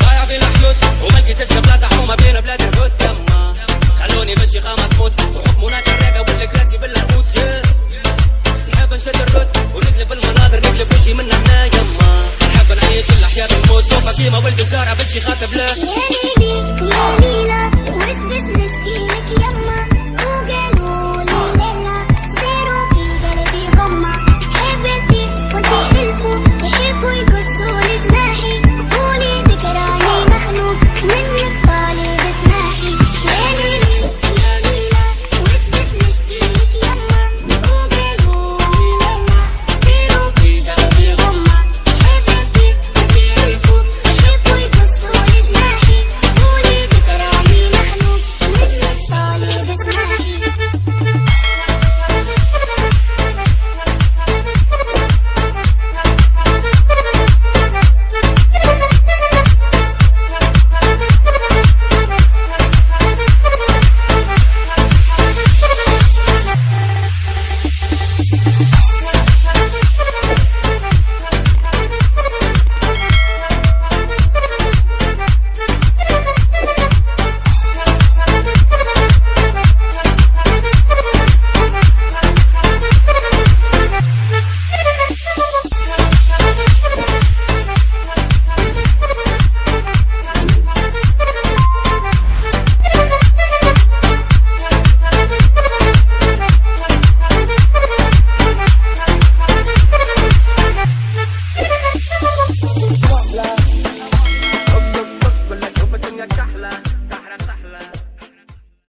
ضايع بين الحيوت وما لقيتش بلاصه حومه بين بلاد الهود يما خلوني ماشي خمس موت وحكموا ناس الراقه والكراسي باللاهوت نحب نشد الرد ونقلب المناظر نقلب وجهي من هنا يما. نحب نعيش الحياة الموت سوف كيما ولد الزارع باش يخاطب له